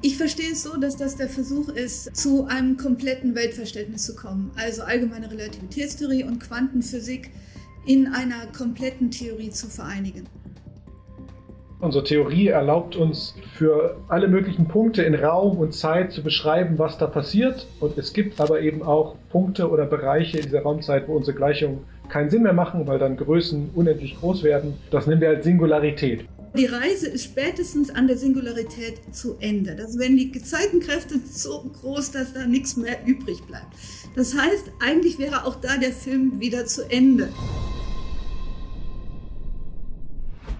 Ich verstehe es so, dass das der Versuch ist, zu einem kompletten Weltverständnis zu kommen. Also allgemeine Relativitätstheorie und Quantenphysik in einer kompletten Theorie zu vereinigen. Unsere Theorie erlaubt uns für alle möglichen Punkte in Raum und Zeit zu beschreiben, was da passiert. Und es gibt aber eben auch Punkte oder Bereiche in dieser Raumzeit, wo unsere Gleichungen keinen Sinn mehr machen, weil dann Größen unendlich groß werden. Das nennen wir als Singularität. Die Reise ist spätestens an der Singularität zu Ende. Das werden die Gezeitenkräfte so groß, dass da nichts mehr übrig bleibt. Das heißt, eigentlich wäre auch da der Film wieder zu Ende.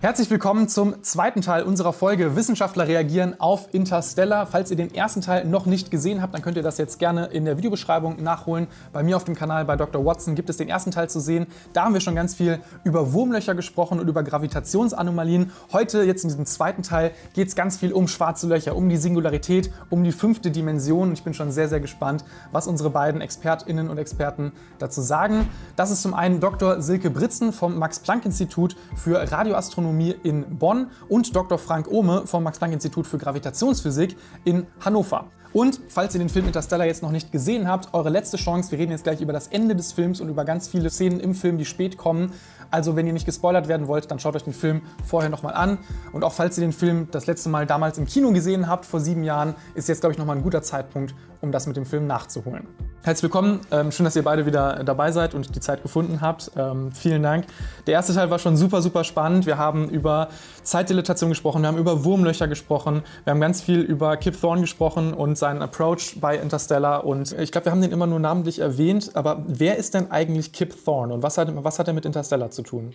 Herzlich willkommen zum zweiten Teil unserer Folge Wissenschaftler reagieren auf Interstellar. Falls ihr den ersten Teil noch nicht gesehen habt, dann könnt ihr das jetzt gerne in der Videobeschreibung nachholen. Bei mir auf dem Kanal bei Dr. Watson gibt es den ersten Teil zu sehen. Da haben wir schon ganz viel über Wurmlöcher gesprochen und über Gravitationsanomalien. Heute, jetzt in diesem zweiten Teil, geht es ganz viel um schwarze Löcher, um die Singularität, um die fünfte Dimension. Ich bin schon sehr, sehr gespannt, was unsere beiden ExpertInnen und Experten dazu sagen. Das ist zum einen Dr. Silke Britzen vom Max-Planck-Institut für Radioastronomie Astronomie in Bonn und Dr. Frank Ohme vom Max-Planck-Institut für Gravitationsphysik in Hannover. Und falls ihr den Film Interstellar jetzt noch nicht gesehen habt, eure letzte Chance. Wir reden jetzt gleich über das Ende des Films und über ganz viele Szenen im Film, die spät kommen. Also wenn ihr nicht gespoilert werden wollt, dann schaut euch den Film vorher nochmal an. Und auch falls ihr den Film das letzte Mal damals im Kino gesehen habt, vor sieben Jahren, ist jetzt, glaube ich, nochmal ein guter Zeitpunkt, um das mit dem Film nachzuholen. Herzlich willkommen, ähm, schön, dass ihr beide wieder dabei seid und die Zeit gefunden habt. Ähm, vielen Dank. Der erste Teil war schon super, super spannend. Wir haben über Zeitdilatation gesprochen, wir haben über Wurmlöcher gesprochen, wir haben ganz viel über Kip Thorne gesprochen und seinen Approach bei Interstellar. Und ich glaube, wir haben den immer nur namentlich erwähnt. Aber wer ist denn eigentlich Kip Thorne und was hat, was hat er mit Interstellar zu tun?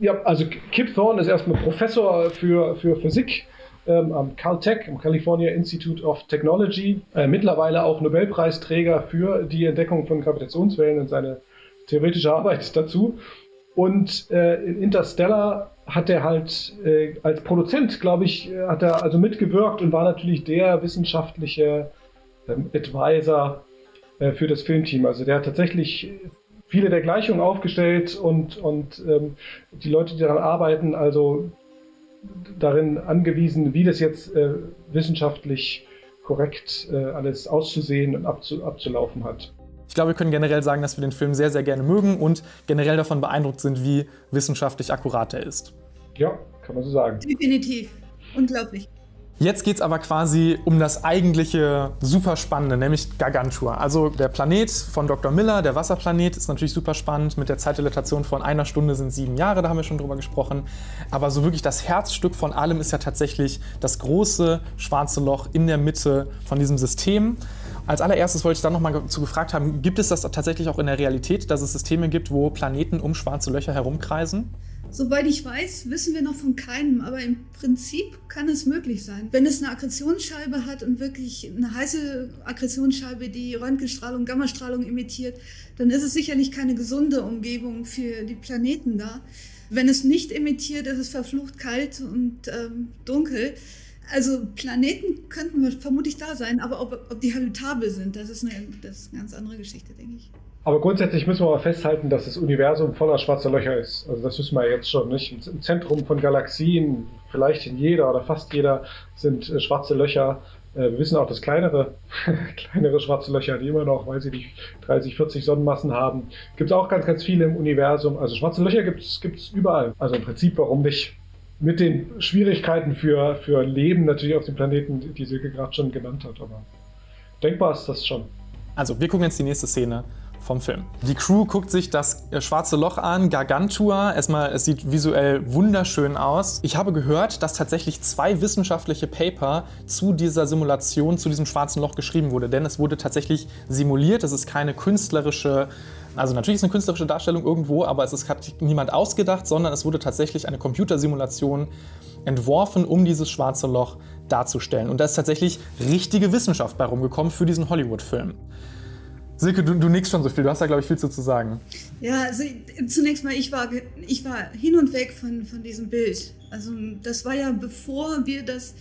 Ja, also Kip Thorne ist erstmal Professor für, für Physik ähm, am Caltech, am California Institute of Technology, äh, mittlerweile auch Nobelpreisträger für die Entdeckung von Gravitationswellen und seine theoretische Arbeit dazu. Und äh, in Interstellar hat er halt äh, als Produzent, glaube ich, äh, hat er also mitgewirkt und war natürlich der wissenschaftliche ähm, Advisor äh, für das Filmteam. Also der hat tatsächlich viele der Gleichungen aufgestellt und, und ähm, die Leute, die daran arbeiten, also darin angewiesen, wie das jetzt äh, wissenschaftlich korrekt äh, alles auszusehen und abzu abzulaufen hat. Ich glaube, wir können generell sagen, dass wir den Film sehr, sehr gerne mögen und generell davon beeindruckt sind, wie wissenschaftlich akkurat er ist. Ja, kann man so sagen. Definitiv. Unglaublich. Jetzt geht es aber quasi um das eigentliche super spannende, nämlich Gargantua. Also der Planet von Dr. Miller, der Wasserplanet, ist natürlich super spannend. Mit der Zeitdilatation von einer Stunde sind sieben Jahre, da haben wir schon drüber gesprochen. Aber so wirklich das Herzstück von allem ist ja tatsächlich das große schwarze Loch in der Mitte von diesem System. Als allererstes wollte ich dann nochmal zu gefragt haben, gibt es das tatsächlich auch in der Realität, dass es Systeme gibt, wo Planeten um schwarze Löcher herumkreisen? Soweit ich weiß, wissen wir noch von keinem, aber im Prinzip kann es möglich sein. Wenn es eine Aggressionsscheibe hat und wirklich eine heiße Aggressionsscheibe, die Röntgenstrahlung, Gammastrahlung emittiert, dann ist es sicherlich keine gesunde Umgebung für die Planeten da. Wenn es nicht emittiert, ist es verflucht kalt und ähm, dunkel. Also Planeten könnten vermutlich da sein, aber ob, ob die habitabel sind, das ist, eine, das ist eine ganz andere Geschichte, denke ich. Aber grundsätzlich müssen wir mal festhalten, dass das Universum voller schwarzer Löcher ist. Also das wissen wir jetzt schon nicht. Im Zentrum von Galaxien, vielleicht in jeder oder fast jeder, sind äh, schwarze Löcher. Äh, wir wissen auch, dass kleinere, kleinere schwarze Löcher, die immer noch, weiß ich nicht, 30, 40 Sonnenmassen haben, gibt es auch ganz, ganz viele im Universum. Also schwarze Löcher gibt es überall. Also im Prinzip, warum nicht? mit den Schwierigkeiten für, für Leben natürlich auf dem Planeten, die Silke gerade schon genannt hat. Aber denkbar ist das schon. Also, wir gucken jetzt die nächste Szene vom Film. Die Crew guckt sich das äh, schwarze Loch an, Gargantua. Erstmal, es sieht visuell wunderschön aus. Ich habe gehört, dass tatsächlich zwei wissenschaftliche Paper zu dieser Simulation, zu diesem schwarzen Loch geschrieben wurde. Denn es wurde tatsächlich simuliert. Es ist keine künstlerische also natürlich ist eine künstlerische Darstellung irgendwo, aber es ist, hat niemand ausgedacht, sondern es wurde tatsächlich eine Computersimulation entworfen, um dieses schwarze Loch darzustellen. Und da ist tatsächlich richtige Wissenschaft bei rumgekommen für diesen Hollywood-Film. Silke, du, du nix schon so viel, du hast da, glaube ich, viel zu, zu sagen. Ja, also zunächst mal, ich war, ich war hin und weg von, von diesem Bild. Also das war ja bevor wir das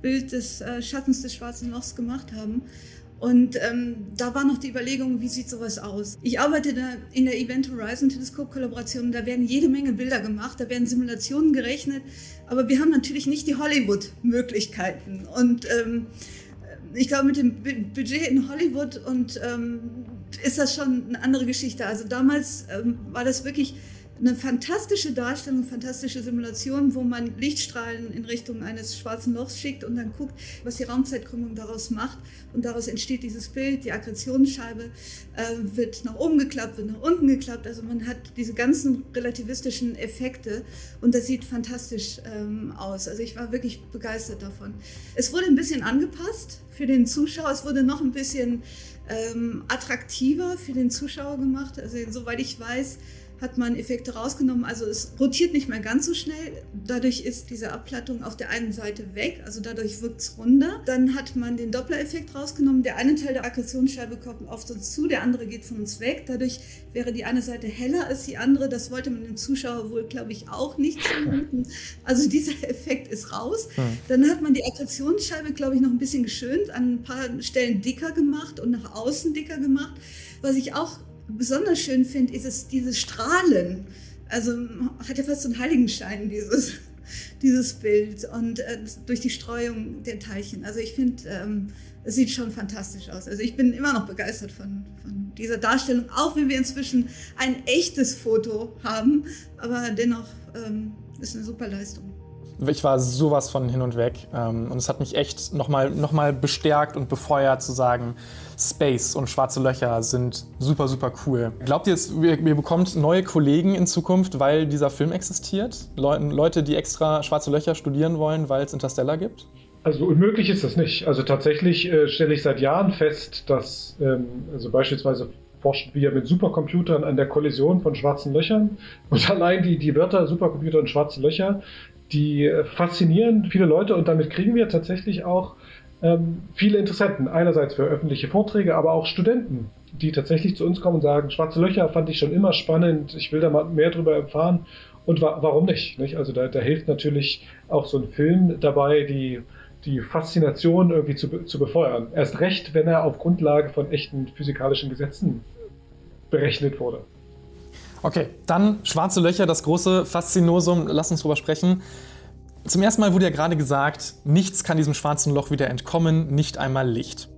Bild des äh, Schattens des Schwarzen Lochs gemacht haben. Und ähm, da war noch die Überlegung, wie sieht sowas aus? Ich arbeite da in der Event Horizon Teleskop Kollaboration, da werden jede Menge Bilder gemacht, da werden Simulationen gerechnet, aber wir haben natürlich nicht die Hollywood-Möglichkeiten. Und ähm, ich glaube, mit dem Budget in Hollywood und ähm, ist das schon eine andere Geschichte. Also damals ähm, war das wirklich eine fantastische Darstellung, fantastische Simulation, wo man Lichtstrahlen in Richtung eines schwarzen Lochs schickt und dann guckt, was die Raumzeitkrümmung daraus macht. Und daraus entsteht dieses Bild, die Akkretionsscheibe äh, wird nach oben geklappt, wird nach unten geklappt. Also man hat diese ganzen relativistischen Effekte und das sieht fantastisch ähm, aus. Also ich war wirklich begeistert davon. Es wurde ein bisschen angepasst für den Zuschauer, es wurde noch ein bisschen ähm, attraktiver für den Zuschauer gemacht. Also soweit ich weiß, hat man Effekte rausgenommen. Also es rotiert nicht mehr ganz so schnell. Dadurch ist diese Abplattung auf der einen Seite weg, also dadurch wirkt es runder. Dann hat man den Doppler-Effekt rausgenommen. Der eine Teil der Akkretionsscheibe kommt auf uns zu, der andere geht von uns weg. Dadurch wäre die eine Seite heller als die andere. Das wollte man dem Zuschauer wohl, glaube ich, auch nicht zumuten. Also dieser Effekt ist raus. Dann hat man die Akkretionsscheibe, glaube ich, noch ein bisschen geschönt, an ein paar Stellen dicker gemacht und nach außen dicker gemacht. Was ich auch besonders schön finde, ist es diese Strahlen. Also hat ja fast so einen Heiligenschein, dieses, dieses Bild. Und äh, durch die Streuung der Teilchen. Also ich finde, ähm, es sieht schon fantastisch aus. Also ich bin immer noch begeistert von, von dieser Darstellung, auch wenn wir inzwischen ein echtes Foto haben. Aber dennoch ähm, ist eine super Leistung ich war sowas von hin und weg. Ähm, und es hat mich echt nochmal noch mal bestärkt und befeuert zu sagen, Space und schwarze Löcher sind super, super cool. Glaubt ihr, ihr, ihr bekommt neue Kollegen in Zukunft, weil dieser Film existiert? Leute, die extra schwarze Löcher studieren wollen, weil es Interstellar gibt? Also unmöglich ist das nicht. Also tatsächlich äh, stelle ich seit Jahren fest, dass ähm, also beispielsweise forschen wir mit Supercomputern an der Kollision von schwarzen Löchern. Und allein die, die Wörter Supercomputer und schwarze Löcher die faszinieren viele Leute und damit kriegen wir tatsächlich auch ähm, viele Interessenten. Einerseits für öffentliche Vorträge, aber auch Studenten, die tatsächlich zu uns kommen und sagen, schwarze Löcher fand ich schon immer spannend, ich will da mal mehr darüber erfahren. Und wa warum nicht, nicht? Also da, da, hilft natürlich auch so ein Film dabei, die, die Faszination irgendwie zu, zu befeuern. Erst recht, wenn er auf Grundlage von echten physikalischen Gesetzen berechnet wurde. Okay, dann schwarze Löcher, das große Faszinosum. Lass uns drüber sprechen. Zum ersten Mal wurde ja gerade gesagt, nichts kann diesem schwarzen Loch wieder entkommen, nicht einmal Licht.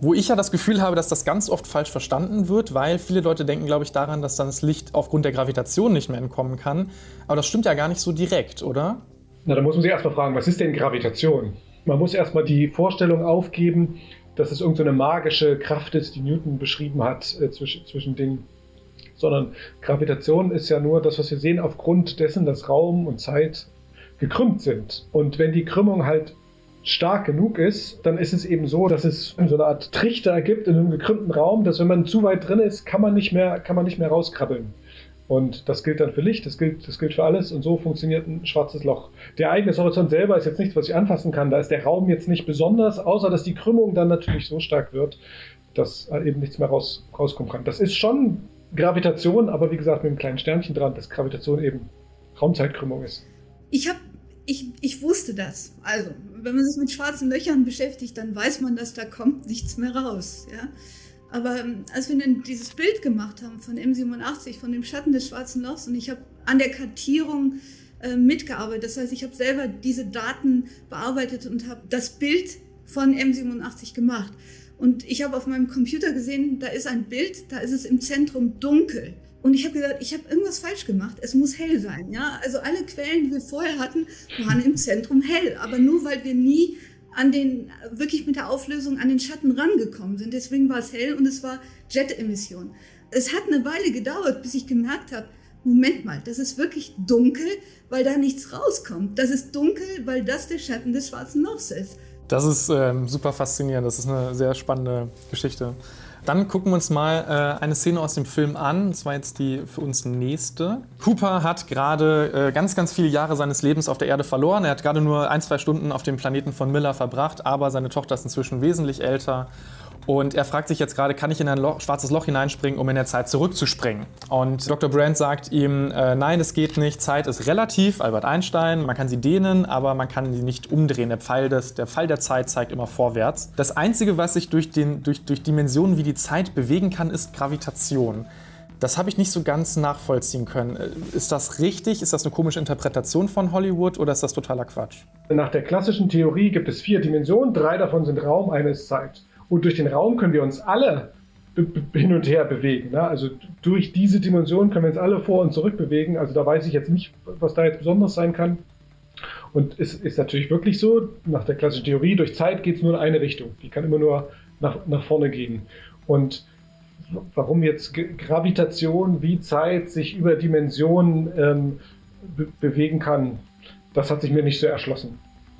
Wo ich ja das Gefühl habe, dass das ganz oft falsch verstanden wird, weil viele Leute denken, glaube ich, daran, dass dann das Licht aufgrund der Gravitation nicht mehr entkommen kann. Aber das stimmt ja gar nicht so direkt, oder? Na, da muss man sich erstmal fragen, was ist denn Gravitation? Man muss erstmal die Vorstellung aufgeben, dass es irgendeine so magische Kraft ist, die Newton beschrieben hat äh, zwischen, zwischen Dingen sondern Gravitation ist ja nur das, was wir sehen, aufgrund dessen, dass Raum und Zeit gekrümmt sind. Und wenn die Krümmung halt stark genug ist, dann ist es eben so, dass es so eine Art Trichter ergibt in einem gekrümmten Raum, dass wenn man zu weit drin ist, kann man nicht mehr, kann man nicht mehr rauskrabbeln. Und das gilt dann für Licht, das gilt, das gilt für alles und so funktioniert ein schwarzes Loch. Der eigene Horizont selber ist jetzt nichts, was ich anfassen kann. Da ist der Raum jetzt nicht besonders, außer dass die Krümmung dann natürlich so stark wird, dass eben nichts mehr raus, rauskommen kann. Das ist schon Gravitation, aber wie gesagt mit einem kleinen Sternchen dran, dass Gravitation eben Raumzeitkrümmung ist. Ich habe ich, ich wusste das. Also, wenn man sich mit schwarzen Löchern beschäftigt, dann weiß man, dass da kommt nichts mehr raus. Ja? Aber ähm, als wir dann dieses Bild gemacht haben von M87, von dem Schatten des schwarzen Lochs, und ich habe an der Kartierung äh, mitgearbeitet, das heißt, ich habe selber diese Daten bearbeitet und habe das Bild von M87 gemacht. Und ich habe auf meinem Computer gesehen, da ist ein Bild, da ist es im Zentrum dunkel. Und ich habe gesagt, ich habe irgendwas falsch gemacht. Es muss hell sein. Ja? Also alle Quellen, die wir vorher hatten, waren im Zentrum hell. Aber nur weil wir nie an den, wirklich mit der Auflösung an den Schatten rangekommen sind. Deswegen war es hell und es war Jet-Emission. Es hat eine Weile gedauert, bis ich gemerkt habe, Moment mal, das ist wirklich dunkel, weil da nichts rauskommt. Das ist dunkel, weil das der Schatten des schwarzen Lochs ist. Das ist ähm, super faszinierend. Das ist eine sehr spannende Geschichte. Dann gucken wir uns mal äh, eine Szene aus dem Film an. Das war jetzt die für uns nächste. Cooper hat gerade äh, ganz, ganz viele Jahre seines Lebens auf der Erde verloren. Er hat gerade nur ein, zwei Stunden auf dem Planeten von Miller verbracht, aber seine Tochter ist inzwischen wesentlich älter und er fragt sich jetzt gerade, kann ich in ein Loch, schwarzes Loch hineinspringen, um in der Zeit zurückzuspringen? Und Dr. Brandt sagt ihm, äh, nein, es geht nicht. Zeit ist relativ, Albert Einstein. Man kann sie dehnen, aber man kann sie nicht umdrehen. Der Pfeil, des, der Pfeil der Zeit zeigt immer vorwärts. Das Einzige, was sich durch, den, durch, durch Dimensionen wie die Zeit bewegen kann, ist Gravitation. Das habe ich nicht so ganz nachvollziehen können. Äh, ist das richtig? Ist das eine komische Interpretation von Hollywood oder ist das totaler Quatsch? Nach der klassischen Theorie gibt es vier Dimensionen, drei davon sind Raum, eine ist Zeit. Und durch den Raum können wir uns alle hin und her bewegen. Ne? Also durch diese Dimension können wir uns alle vor und zurück bewegen. Also da weiß ich jetzt nicht, was da jetzt besonders sein kann. Und es ist natürlich wirklich so, nach der klassischen Theorie, durch Zeit geht es nur in eine Richtung. Die kann immer nur nach, nach vorne gehen. Und warum jetzt Gravitation wie Zeit sich über Dimensionen ähm, be bewegen kann, das hat sich mir nicht so erschlossen.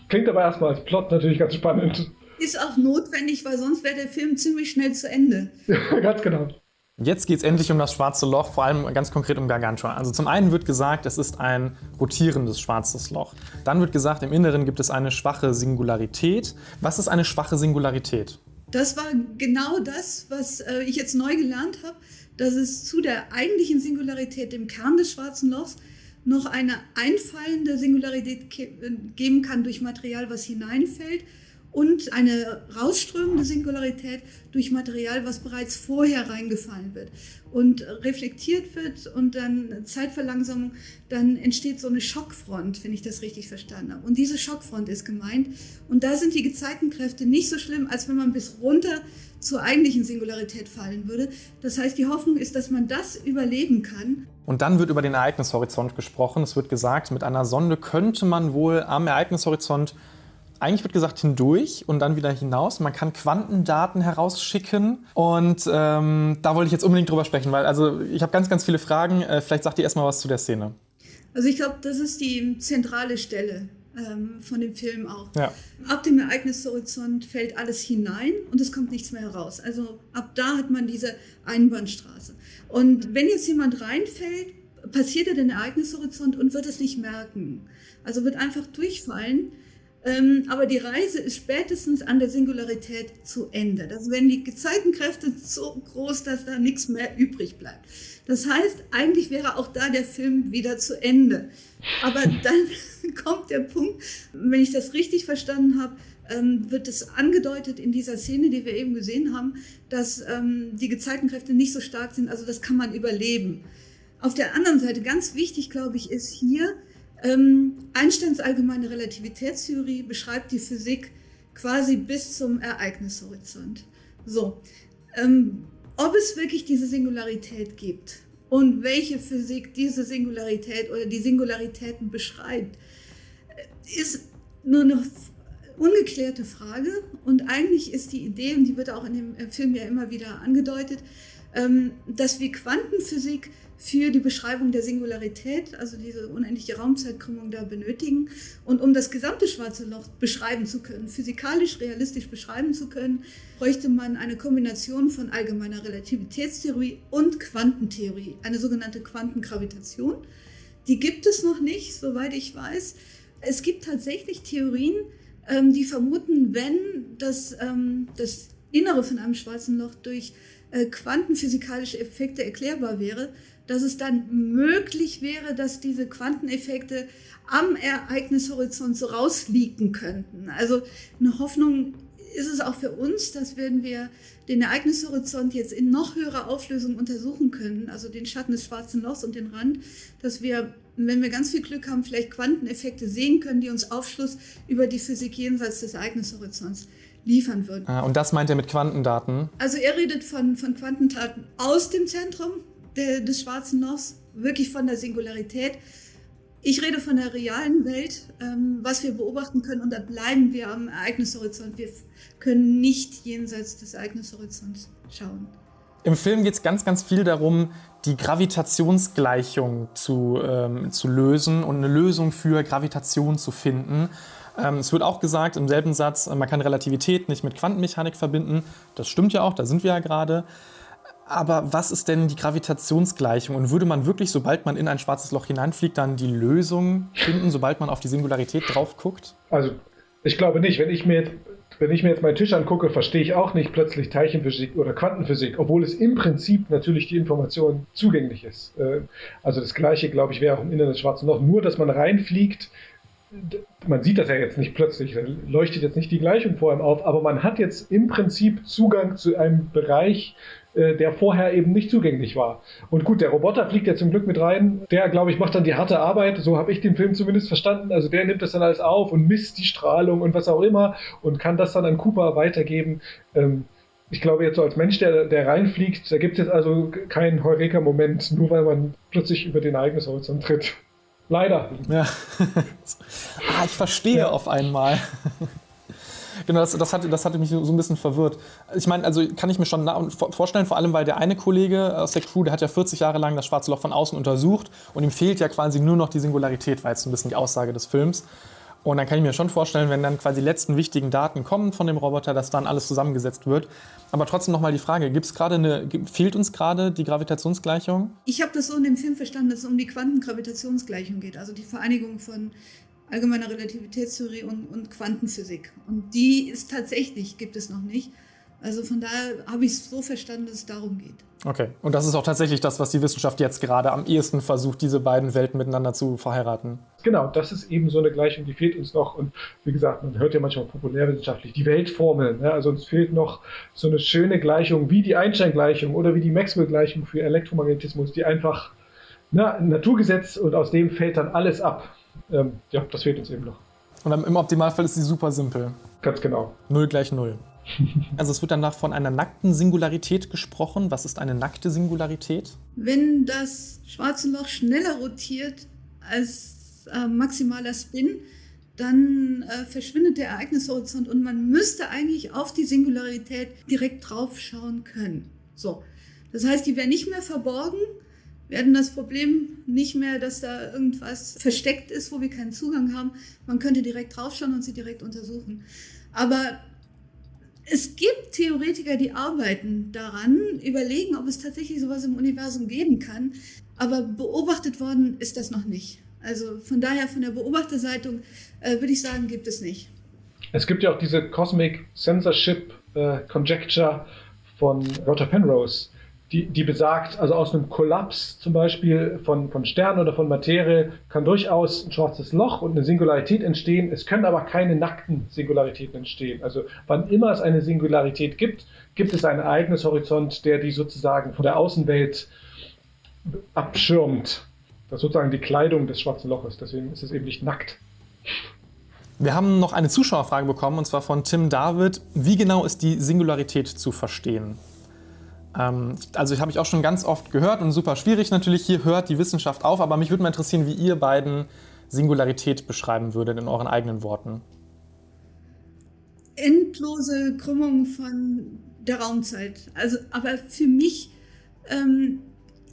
Klingt aber erstmal als Plot natürlich ganz spannend. Ist auch notwendig, weil sonst wäre der Film ziemlich schnell zu Ende. ganz genau. Jetzt geht es endlich um das schwarze Loch, vor allem ganz konkret um Gargantua. Also zum einen wird gesagt, es ist ein rotierendes schwarzes Loch. Dann wird gesagt, im Inneren gibt es eine schwache Singularität. Was ist eine schwache Singularität? Das war genau das, was äh, ich jetzt neu gelernt habe, dass es zu der eigentlichen Singularität im Kern des schwarzen Lochs noch eine einfallende Singularität äh, geben kann durch Material, was hineinfällt und eine rausströmende Singularität durch Material, was bereits vorher reingefallen wird und reflektiert wird und dann Zeitverlangsamung, dann entsteht so eine Schockfront, wenn ich das richtig verstanden habe. Und diese Schockfront ist gemeint. Und da sind die Gezeitenkräfte nicht so schlimm, als wenn man bis runter zur eigentlichen Singularität fallen würde. Das heißt, die Hoffnung ist, dass man das überleben kann. Und dann wird über den Ereignishorizont gesprochen. Es wird gesagt, mit einer Sonde könnte man wohl am Ereignishorizont eigentlich wird gesagt hindurch und dann wieder hinaus. Man kann Quantendaten herausschicken und ähm, da wollte ich jetzt unbedingt drüber sprechen, weil also ich habe ganz, ganz viele Fragen. Äh, vielleicht sagt ihr erstmal was zu der Szene. Also ich glaube, das ist die zentrale Stelle ähm, von dem Film auch. Ja. Ab dem Ereignishorizont fällt alles hinein und es kommt nichts mehr heraus. Also ab da hat man diese Einbahnstraße. Und wenn jetzt jemand reinfällt, passiert er den Ereignishorizont und wird es nicht merken. Also wird einfach durchfallen aber die Reise ist spätestens an der Singularität zu Ende. Das werden die Gezeitenkräfte so groß, dass da nichts mehr übrig bleibt. Das heißt, eigentlich wäre auch da der Film wieder zu Ende. Aber dann kommt der Punkt, wenn ich das richtig verstanden habe, ähm, wird es angedeutet in dieser Szene, die wir eben gesehen haben, dass ähm, die Gezeitenkräfte nicht so stark sind. Also das kann man überleben. Auf der anderen Seite, ganz wichtig, glaube ich, ist hier, ähm, Einsteins allgemeine Relativitätstheorie beschreibt die Physik quasi bis zum Ereignishorizont. So, ähm, ob es wirklich diese Singularität gibt und welche Physik diese Singularität oder die Singularitäten beschreibt, äh, ist nur eine ungeklärte Frage. Und eigentlich ist die Idee, und die wird auch in dem äh, Film ja immer wieder angedeutet, dass wir Quantenphysik für die Beschreibung der Singularität, also diese unendliche Raumzeitkrümmung da benötigen. Und um das gesamte schwarze Loch beschreiben zu können, physikalisch, realistisch beschreiben zu können, bräuchte man eine Kombination von allgemeiner Relativitätstheorie und Quantentheorie, eine sogenannte Quantengravitation. Die gibt es noch nicht, soweit ich weiß. Es gibt tatsächlich Theorien, ähm, die vermuten, wenn das, ähm, das Innere von einem schwarzen Loch durch äh, quantenphysikalische Effekte erklärbar wäre, dass es dann möglich wäre, dass diese Quanteneffekte am Ereignishorizont so rausliegen könnten. Also eine Hoffnung ist es auch für uns, dass wenn wir den Ereignishorizont jetzt in noch höherer Auflösung untersuchen können, also den Schatten des schwarzen Lochs und den Rand, dass wir, wenn wir ganz viel Glück haben, vielleicht Quanteneffekte sehen können, die uns Aufschluss über die Physik jenseits des Ereignishorizonts liefern würden. Ah, und das meint er mit Quantendaten? Also er redet von, von Quantendaten aus dem Zentrum, der, des schwarzen Lochs, wirklich von der Singularität. Ich rede von der realen Welt, ähm, was wir beobachten können, und da bleiben wir am Ereignishorizont. Wir können nicht jenseits des Ereignishorizonts schauen. Im Film geht es ganz, ganz viel darum, die Gravitationsgleichung zu, ähm, zu lösen und eine Lösung für Gravitation zu finden. Ähm, es wird auch gesagt im selben Satz, man kann Relativität nicht mit Quantenmechanik verbinden. Das stimmt ja auch, da sind wir ja gerade. Aber was ist denn die Gravitationsgleichung? Und würde man wirklich, sobald man in ein schwarzes Loch hineinfliegt, dann die Lösung finden, sobald man auf die Singularität drauf guckt? Also, ich glaube nicht. Wenn ich mir jetzt, wenn ich mir jetzt meinen Tisch angucke, verstehe ich auch nicht plötzlich Teilchenphysik oder Quantenphysik, obwohl es im Prinzip natürlich die Information zugänglich ist. Äh, also das Gleiche, glaube ich, wäre auch im Inneren des schwarzen Lochs. Nur, dass man reinfliegt, man sieht das ja jetzt nicht plötzlich, leuchtet jetzt nicht die Gleichung vor ihm auf, aber man hat jetzt im Prinzip Zugang zu einem Bereich, äh, der vorher eben nicht zugänglich war. Und gut, der Roboter fliegt ja zum Glück mit rein. Der, glaube ich, macht dann die harte Arbeit. So habe ich den Film zumindest verstanden. Also der nimmt das dann alles auf und misst die Strahlung und was auch immer und kann das dann an Cooper weitergeben. Ähm, ich glaube jetzt so als Mensch, der, der reinfliegt, da gibt es jetzt also keinen Heureka-Moment, nur weil man plötzlich über den Ereignishorizont tritt. Leider. Ja. ah, ich verstehe ja. auf einmal. Genau, das, das, hatte, das hatte mich so ein bisschen verwirrt. Ich meine, also kann ich mir schon vorstellen, vor allem weil der eine Kollege aus der Crew, der hat ja 40 Jahre lang das Schwarze Loch von außen untersucht und ihm fehlt ja quasi nur noch die Singularität, war jetzt so ein bisschen die Aussage des Films. Und dann kann ich mir schon vorstellen, wenn dann quasi die letzten wichtigen Daten kommen von dem Roboter, dass dann alles zusammengesetzt wird. Aber trotzdem nochmal die Frage, gibt's gerade eine, fehlt uns gerade die Gravitationsgleichung? Ich habe das so in dem Film verstanden, dass es um die Quantengravitationsgleichung geht, also die Vereinigung von allgemeiner Relativitätstheorie und, und Quantenphysik. Und die ist tatsächlich, gibt es noch nicht. Also von daher habe ich es so verstanden, dass es darum geht. Okay, und das ist auch tatsächlich das, was die Wissenschaft jetzt gerade am ehesten versucht, diese beiden Welten miteinander zu verheiraten. Genau, das ist eben so eine Gleichung, die fehlt uns noch. Und wie gesagt, man hört ja manchmal populärwissenschaftlich die Weltformel. Ne? Also uns fehlt noch so eine schöne Gleichung wie die Einstein-Gleichung oder wie die Maxwell-Gleichung für Elektromagnetismus, die einfach na, ein Naturgesetz und aus dem fällt dann alles ab. Ähm, ja, das fehlt uns eben noch. Und im Optimalfall ist sie super simpel. Ganz genau. Null gleich Null. Also es wird danach von einer nackten Singularität gesprochen. Was ist eine nackte Singularität? Wenn das schwarze Loch schneller rotiert als äh, maximaler Spin, dann äh, verschwindet der Ereignishorizont und man müsste eigentlich auf die Singularität direkt drauf schauen können. So. Das heißt, die wäre nicht mehr verborgen. Wir hatten das Problem nicht mehr, dass da irgendwas versteckt ist, wo wir keinen Zugang haben. Man könnte direkt draufschauen und sie direkt untersuchen. Aber es gibt Theoretiker, die arbeiten daran, überlegen, ob es tatsächlich sowas im Universum geben kann. Aber beobachtet worden ist das noch nicht. Also von daher, von der Beobachterseite äh, würde ich sagen, gibt es nicht. Es gibt ja auch diese Cosmic Censorship äh, Conjecture von Roger Penrose, die, die besagt, also aus einem Kollaps zum Beispiel von, von Sternen oder von Materie kann durchaus ein schwarzes Loch und eine Singularität entstehen. Es können aber keine nackten Singularitäten entstehen. Also wann immer es eine Singularität gibt, gibt es einen Ereignishorizont, der die sozusagen von der Außenwelt abschirmt. Das ist sozusagen die Kleidung des schwarzen Loches. Deswegen ist es eben nicht nackt. Wir haben noch eine Zuschauerfrage bekommen, und zwar von Tim David. Wie genau ist die Singularität zu verstehen? Ähm, also ich habe ich auch schon ganz oft gehört und super schwierig natürlich. Hier hört die Wissenschaft auf, aber mich würde mal interessieren, wie ihr beiden Singularität beschreiben würdet in euren eigenen Worten. Endlose Krümmung von der Raumzeit. Also, aber für mich, ähm,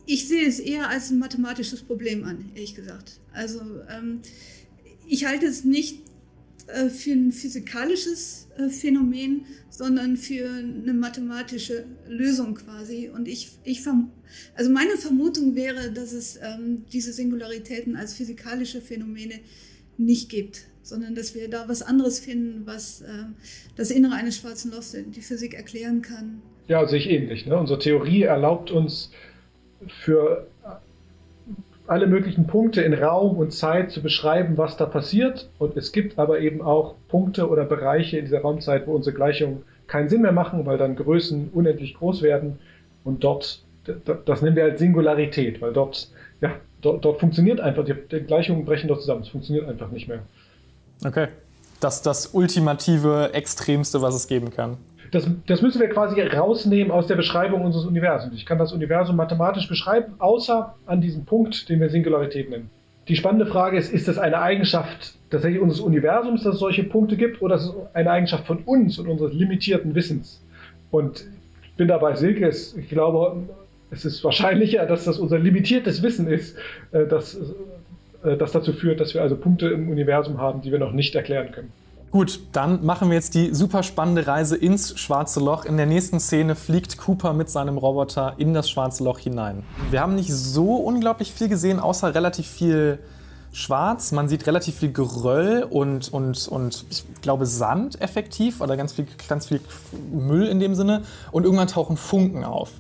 ich sehe es eher als ein mathematisches Problem an, ehrlich gesagt. Also ähm, ich halte es nicht äh, für ein physikalisches äh, Phänomen, sondern für eine mathematische Lösung quasi. Und ich, ich also meine Vermutung wäre, dass es ähm, diese Singularitäten als physikalische Phänomene nicht gibt, sondern dass wir da was anderes finden, was äh, das Innere eines schwarzen Lochs die Physik erklären kann. Ja, sehe ich ähnlich. Ne? Unsere Theorie erlaubt uns für alle möglichen Punkte in Raum und Zeit zu beschreiben, was da passiert. Und es gibt aber eben auch Punkte oder Bereiche in dieser Raumzeit, wo unsere Gleichungen keinen Sinn mehr machen, weil dann Größen unendlich groß werden. Und dort, das nennen wir als Singularität, weil dort, ja, dort, dort funktioniert einfach, die, die Gleichungen brechen dort zusammen. Es funktioniert einfach nicht mehr. Okay. Das ist das ultimative, extremste, was es geben kann das, das müssen wir quasi rausnehmen aus der Beschreibung unseres Universums. Ich kann das Universum mathematisch beschreiben, außer an diesem Punkt, den wir Singularität nennen. Die spannende Frage ist, ist das eine Eigenschaft tatsächlich unseres Universums, dass es solche Punkte gibt, oder ist es eine Eigenschaft von uns und unseres limitierten Wissens? Und ich bin dabei Silke, ich glaube, es ist wahrscheinlicher, dass das unser limitiertes Wissen ist, äh, das, äh, das dazu führt, dass wir also Punkte im Universum haben, die wir noch nicht erklären können. Gut, dann machen wir jetzt die super spannende Reise ins Schwarze Loch. In der nächsten Szene fliegt Cooper mit seinem Roboter in das Schwarze Loch hinein. Wir haben nicht so unglaublich viel gesehen, außer relativ viel Schwarz. Man sieht relativ viel Geröll und, und, und ich glaube Sand effektiv oder ganz viel, ganz viel Müll in dem Sinne. Und irgendwann tauchen Funken auf.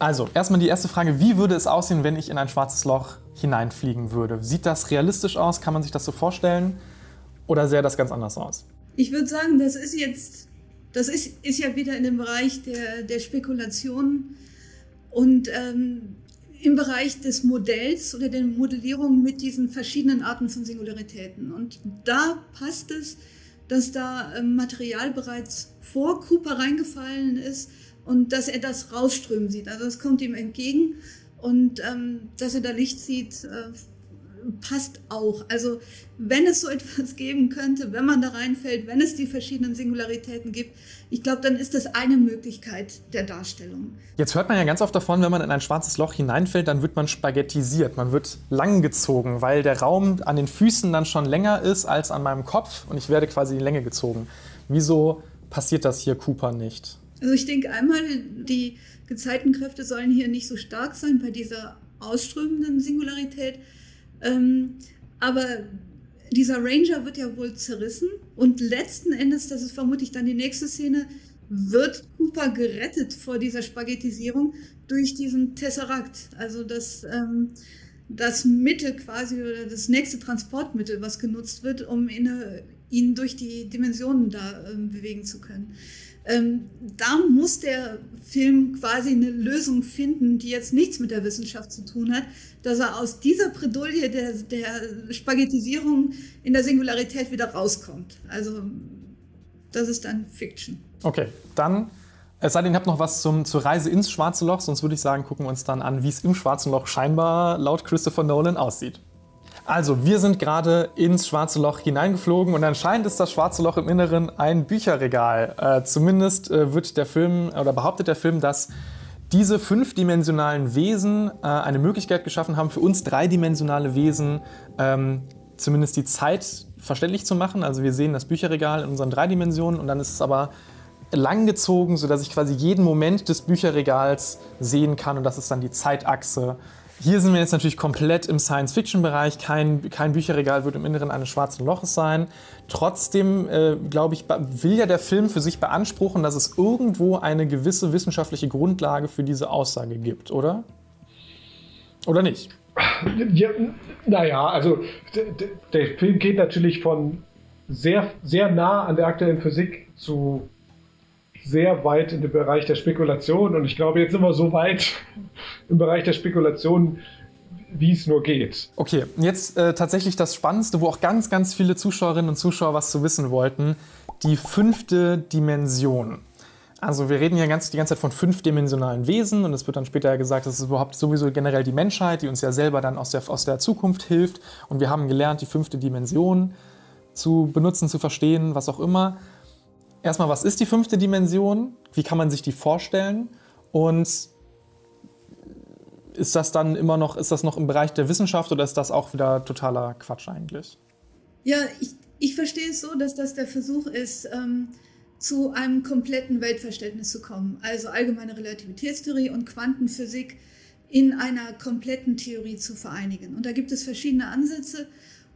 Also, erstmal die erste Frage, wie würde es aussehen, wenn ich in ein schwarzes Loch hineinfliegen würde? Sieht das realistisch aus? Kann man sich das so vorstellen? Oder sähe das ganz anders aus? Ich würde sagen, das ist jetzt, das ist, ist ja wieder in dem Bereich der, der Spekulation und ähm, im Bereich des Modells oder der Modellierung mit diesen verschiedenen Arten von Singularitäten. Und da passt es, dass da ähm, Material bereits vor Cooper reingefallen ist und dass er das rausströmen sieht. Also es kommt ihm entgegen und ähm, dass er da Licht sieht, äh, passt auch. Also wenn es so etwas geben könnte, wenn man da reinfällt, wenn es die verschiedenen Singularitäten gibt, ich glaube, dann ist das eine Möglichkeit der Darstellung. Jetzt hört man ja ganz oft davon, wenn man in ein schwarzes Loch hineinfällt, dann wird man spaghettisiert, man wird langgezogen, weil der Raum an den Füßen dann schon länger ist als an meinem Kopf und ich werde quasi in die Länge gezogen. Wieso passiert das hier Cooper nicht? Also ich denke einmal, die Gezeitenkräfte sollen hier nicht so stark sein bei dieser ausströmenden Singularität. Ähm, aber dieser Ranger wird ja wohl zerrissen und letzten Endes, das ist vermutlich dann die nächste Szene, wird Cooper gerettet vor dieser Spaghettisierung durch diesen Tesseract. Also das, ähm, das Mittel quasi oder das nächste Transportmittel, was genutzt wird, um ihn, ihn durch die Dimensionen da ähm, bewegen zu können. Ähm, da muss der Film quasi eine Lösung finden, die jetzt nichts mit der Wissenschaft zu tun hat, dass er aus dieser Bredouille der, der Spaghettisierung in der Singularität wieder rauskommt. Also das ist dann Fiction. Okay, dann es sei denn, ihr habt noch was zum, zur Reise ins Schwarze Loch, sonst würde ich sagen, gucken wir uns dann an, wie es im Schwarzen Loch scheinbar laut Christopher Nolan aussieht. Also, wir sind gerade ins Schwarze Loch hineingeflogen und anscheinend ist das Schwarze Loch im Inneren ein Bücherregal. Äh, zumindest äh, wird der Film oder behauptet der Film, dass diese fünfdimensionalen Wesen äh, eine Möglichkeit geschaffen haben, für uns dreidimensionale Wesen ähm, zumindest die Zeit verständlich zu machen. Also wir sehen das Bücherregal in unseren drei Dimensionen und dann ist es aber langgezogen, sodass ich quasi jeden Moment des Bücherregals sehen kann und das ist dann die Zeitachse hier sind wir jetzt natürlich komplett im Science-Fiction-Bereich. Kein, kein Bücherregal wird im Inneren eines schwarzen Loches sein. Trotzdem, äh, glaube ich, will ja der Film für sich beanspruchen, dass es irgendwo eine gewisse wissenschaftliche Grundlage für diese Aussage gibt, oder? Oder nicht? Ja, naja, also der Film geht natürlich von sehr, sehr nah an der aktuellen Physik zu sehr weit in den Bereich der Spekulation und ich glaube, jetzt sind wir so weit im Bereich der Spekulation, wie es nur geht. Okay, jetzt äh, tatsächlich das Spannendste, wo auch ganz, ganz viele Zuschauerinnen und Zuschauer was zu wissen wollten, die fünfte Dimension. Also wir reden hier ganz, die ganze Zeit von fünfdimensionalen Wesen und es wird dann später gesagt, das ist überhaupt sowieso generell die Menschheit, die uns ja selber dann aus der, aus der Zukunft hilft und wir haben gelernt, die fünfte Dimension zu benutzen, zu verstehen, was auch immer erstmal, was ist die fünfte Dimension? Wie kann man sich die vorstellen? Und ist das dann immer noch, ist das noch im Bereich der Wissenschaft oder ist das auch wieder totaler Quatsch eigentlich? Ja, ich, ich verstehe es so, dass das der Versuch ist, ähm, zu einem kompletten Weltverständnis zu kommen. Also allgemeine Relativitätstheorie und Quantenphysik in einer kompletten Theorie zu vereinigen. Und da gibt es verschiedene Ansätze.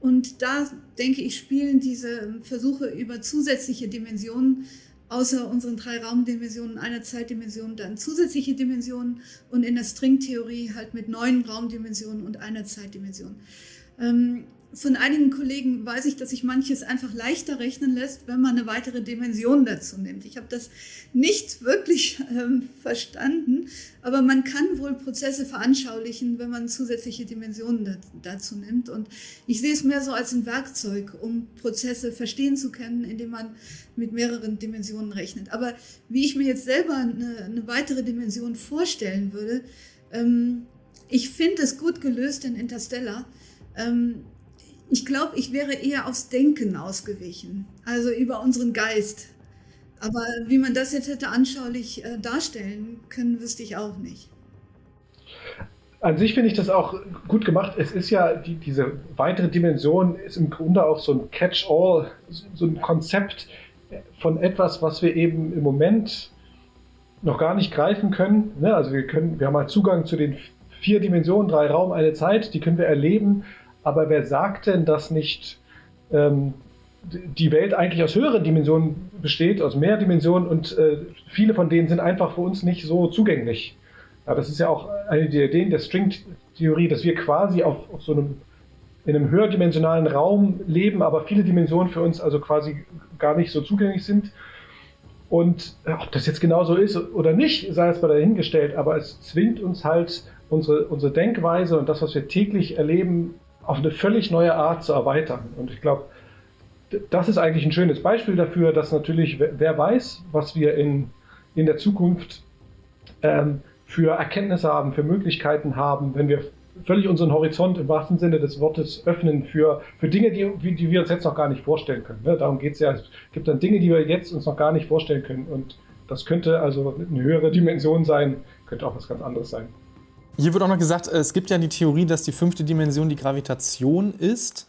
Und da, denke ich, spielen diese Versuche über zusätzliche Dimensionen, außer unseren drei Raumdimensionen, einer Zeitdimension, dann zusätzliche Dimensionen und in der Stringtheorie halt mit neun Raumdimensionen und einer Zeitdimension. Ähm, von einigen Kollegen weiß ich, dass sich manches einfach leichter rechnen lässt, wenn man eine weitere Dimension dazu nimmt. Ich habe das nicht wirklich ähm, verstanden, aber man kann wohl Prozesse veranschaulichen, wenn man zusätzliche Dimensionen dazu nimmt. Und ich sehe es mehr so als ein Werkzeug, um Prozesse verstehen zu können, indem man mit mehreren Dimensionen rechnet. Aber wie ich mir jetzt selber eine, eine weitere Dimension vorstellen würde, ähm, ich finde es gut gelöst in Interstellar. Ähm, ich glaube, ich wäre eher aufs Denken ausgewichen, also über unseren Geist. Aber wie man das jetzt hätte anschaulich äh, darstellen können, wüsste ich auch nicht. An sich finde ich das auch gut gemacht. Es ist ja die, diese weitere Dimension ist im Grunde auch so ein Catch-all, so ein Konzept von etwas, was wir eben im Moment noch gar nicht greifen können. Ne? Also wir können, wir haben halt Zugang zu den vier Dimensionen, drei Raum, eine Zeit, die können wir erleben aber wer sagt denn, dass nicht ähm, die Welt eigentlich aus höheren Dimensionen besteht, aus mehr Dimensionen und äh, viele von denen sind einfach für uns nicht so zugänglich. Ja, das ist ja auch eine der Ideen der Stringtheorie, dass wir quasi auf, auf so einem in einem höherdimensionalen Raum leben, aber viele Dimensionen für uns also quasi gar nicht so zugänglich sind. Und ob das jetzt genau so ist oder nicht, sei es mal dahingestellt, aber es zwingt uns halt unsere, unsere Denkweise und das, was wir täglich erleben, auf eine völlig neue Art zu erweitern. Und ich glaube, das ist eigentlich ein schönes Beispiel dafür, dass natürlich, wer weiß, was wir in, in der Zukunft ähm, für Erkenntnisse haben, für Möglichkeiten haben, wenn wir völlig unseren Horizont im wahrsten Sinne des Wortes öffnen für, für Dinge, die, die wir uns jetzt noch gar nicht vorstellen können. Ne? Darum geht es ja. Es gibt dann Dinge, die wir jetzt uns noch gar nicht vorstellen können. Und das könnte also eine höhere Dimension sein, könnte auch was ganz anderes sein. Hier wird auch noch gesagt, es gibt ja die Theorie, dass die fünfte Dimension die Gravitation ist.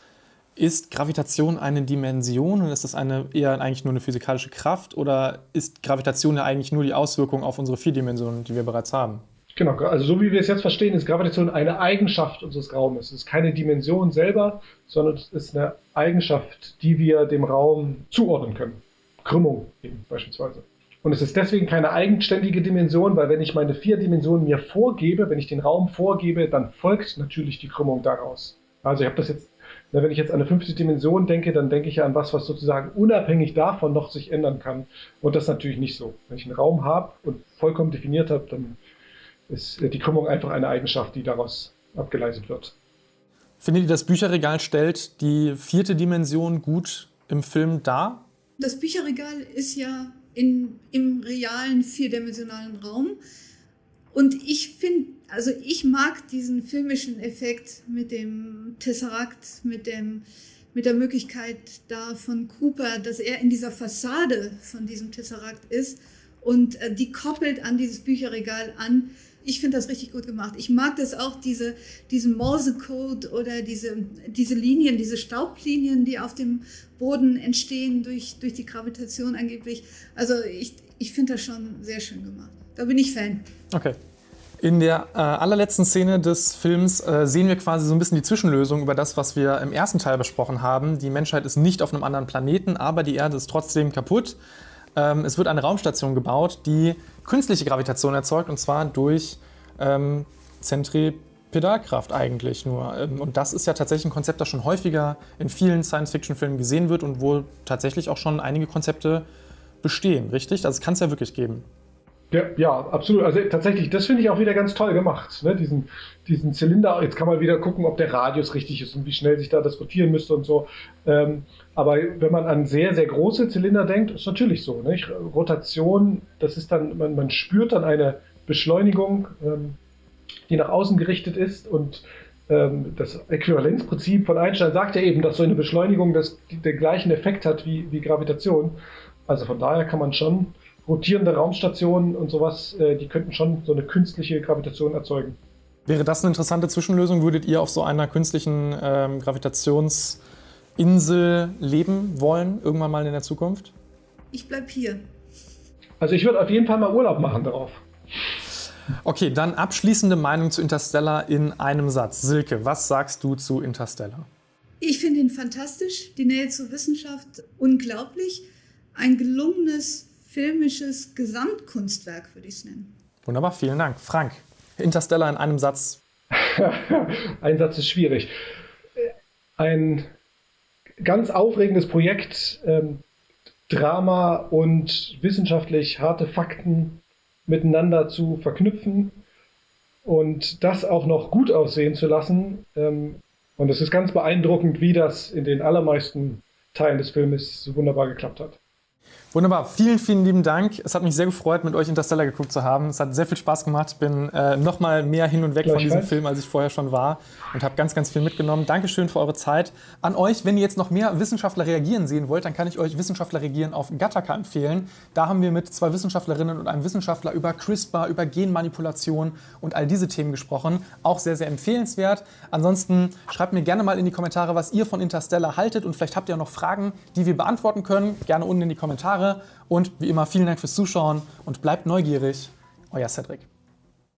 Ist Gravitation eine Dimension und ist das eine, eher eigentlich nur eine physikalische Kraft oder ist Gravitation ja eigentlich nur die Auswirkung auf unsere vier Dimensionen, die wir bereits haben? Genau, also so wie wir es jetzt verstehen, ist Gravitation eine Eigenschaft unseres Raumes. Es ist keine Dimension selber, sondern es ist eine Eigenschaft, die wir dem Raum zuordnen können. Krümmung eben beispielsweise. Und es ist deswegen keine eigenständige Dimension, weil wenn ich meine vier Dimensionen mir vorgebe, wenn ich den Raum vorgebe, dann folgt natürlich die Krümmung daraus. Also ich habe das jetzt, wenn ich jetzt an eine fünfte Dimension denke, dann denke ich ja an was, was sozusagen unabhängig davon noch sich ändern kann. Und das ist natürlich nicht so. Wenn ich einen Raum habe und vollkommen definiert habe, dann ist die Krümmung einfach eine Eigenschaft, die daraus abgeleitet wird. Findet ihr, das Bücherregal stellt die vierte Dimension gut im Film dar? Das Bücherregal ist ja in, im realen vierdimensionalen Raum. Und ich finde, also ich mag diesen filmischen Effekt mit dem Tesseract, mit dem mit der Möglichkeit da von Cooper, dass er in dieser Fassade von diesem Tesseract ist und äh, die koppelt an dieses Bücherregal an. Ich finde das richtig gut gemacht. Ich mag das auch, diese, diesen Morsecode oder diese, diese Linien, diese Staublinien, die auf dem Boden entstehen durch, durch die Gravitation angeblich. Also ich, ich finde das schon sehr schön gemacht. Da bin ich Fan. Okay. In der äh, allerletzten Szene des Films äh, sehen wir quasi so ein bisschen die Zwischenlösung über das, was wir im ersten Teil besprochen haben. Die Menschheit ist nicht auf einem anderen Planeten, aber die Erde ist trotzdem kaputt. Ähm, es wird eine Raumstation gebaut, die künstliche Gravitation erzeugt und zwar durch ähm, Zentripedalkraft eigentlich nur. Ähm, und das ist ja tatsächlich ein Konzept, das schon häufiger in vielen Science-Fiction-Filmen gesehen wird und wo tatsächlich auch schon einige Konzepte bestehen, richtig? Also es kann es ja wirklich geben. Ja, ja, absolut. Also tatsächlich, das finde ich auch wieder ganz toll gemacht. Ne? Diesen, diesen Zylinder, jetzt kann man wieder gucken, ob der Radius richtig ist und wie schnell sich da das rotieren müsste und so. Ähm, aber wenn man an sehr, sehr große Zylinder denkt, ist natürlich so. Nicht? Rotation, das ist dann, man, man spürt dann eine Beschleunigung, ähm, die nach außen gerichtet ist und ähm, das Äquivalenzprinzip von Einstein sagt ja eben, dass so eine Beschleunigung das, den gleichen Effekt hat wie, wie Gravitation. Also von daher kann man schon rotierende Raumstationen und sowas, äh, die könnten schon so eine künstliche Gravitation erzeugen. Wäre das eine interessante Zwischenlösung? Würdet ihr auf so einer künstlichen ähm, Gravitationsinsel leben wollen, irgendwann mal in der Zukunft? Ich bleib hier. Also ich würde auf jeden Fall mal Urlaub machen darauf. Okay, dann abschließende Meinung zu Interstellar in einem Satz. Silke, was sagst du zu Interstellar? Ich finde ihn fantastisch, die Nähe zur Wissenschaft unglaublich. Ein gelungenes filmisches Gesamtkunstwerk, würde ich es nennen. Wunderbar, vielen Dank. Frank, Interstellar in einem Satz. Ein Satz ist schwierig. Ein ganz aufregendes Projekt, ähm, Drama und wissenschaftlich harte Fakten miteinander zu verknüpfen und das auch noch gut aussehen zu lassen. Ähm, und es ist ganz beeindruckend, wie das in den allermeisten Teilen des Filmes so wunderbar geklappt hat. Wunderbar, vielen, vielen lieben Dank. Es hat mich sehr gefreut, mit euch Interstellar geguckt zu haben. Es hat sehr viel Spaß gemacht. Ich bin äh, noch mal mehr hin und weg von diesem Film, als ich vorher schon war und habe ganz, ganz viel mitgenommen. Dankeschön für eure Zeit. An euch, wenn ihr jetzt noch mehr Wissenschaftler reagieren sehen wollt, dann kann ich euch Wissenschaftler reagieren auf Gattaca empfehlen. Da haben wir mit zwei Wissenschaftlerinnen und einem Wissenschaftler über CRISPR, über Genmanipulation und all diese Themen gesprochen. Auch sehr, sehr empfehlenswert. Ansonsten schreibt mir gerne mal in die Kommentare, was ihr von Interstellar haltet und vielleicht habt ihr auch noch Fragen, die wir beantworten können. Gerne unten in die Kommentare. Und wie immer, vielen Dank fürs Zuschauen und bleibt neugierig. Euer Cedric.